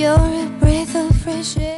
You're a breath of fresh air.